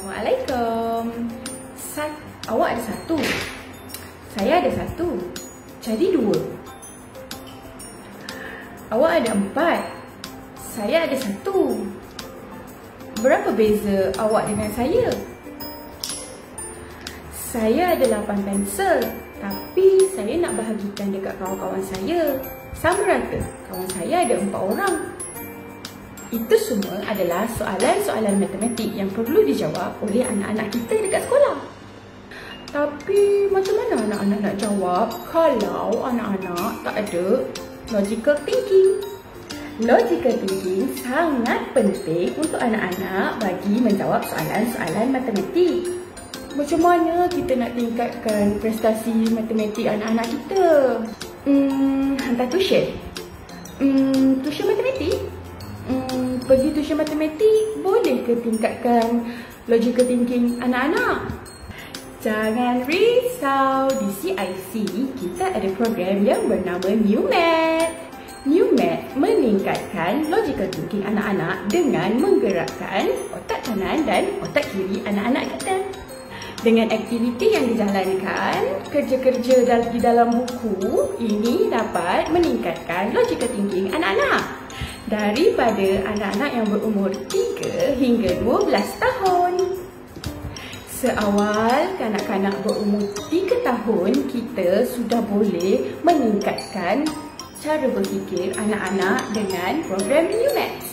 Assalamualaikum. Sat, awak ada satu. Saya ada satu. Jadi dua. Awak ada empat. Saya ada satu. Berapa beza awak dengan saya? Saya ada lapan pensel. Tapi saya nak bahagikan dekat kawan-kawan saya. Sama rata. Kawan saya ada empat orang. Itu semua adalah soalan-soalan matematik yang perlu dijawab oleh anak-anak kita dekat sekolah. Tapi macam mana anak-anak nak jawab kalau anak-anak tak ada logical thinking? Logical thinking sangat penting untuk anak-anak bagi menjawab soalan-soalan matematik. Macam mana kita nak tingkatkan prestasi matematik anak-anak kita? Hmm, hantar tuition. Hmm, tuition matematik? Hmm, pergi tuition matematik boleh ke tingkatkan logical thinking anak-anak? Jangan risau, di CIC kita ada program yang bernama New Math. New Math meningkatkan logical thinking anak-anak dengan menggerakkan otak kanan dan otak kiri anak-anak kita. Dengan aktiviti yang dijalankan, kerja-kerja di dalam buku ini dapat meningkatkan logical thinking anak-anak daripada anak-anak yang berumur 3 hingga 12 tahun. Seawal kanak-kanak berumur 3 tahun, kita sudah boleh meningkatkan cara berfikir anak-anak dengan program Maths.